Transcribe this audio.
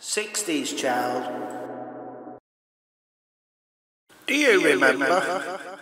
60s child. Do you remember